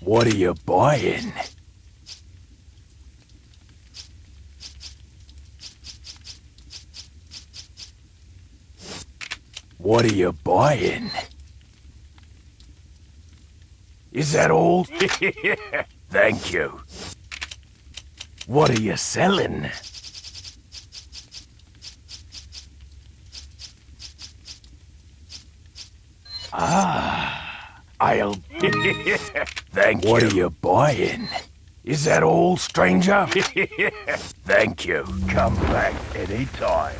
What are you buying? What are you buying? Is that all? Thank you. What are you selling? Ah, I'll... Thank you what you. are you buying? Is that all, stranger? Thank you. Come back any time.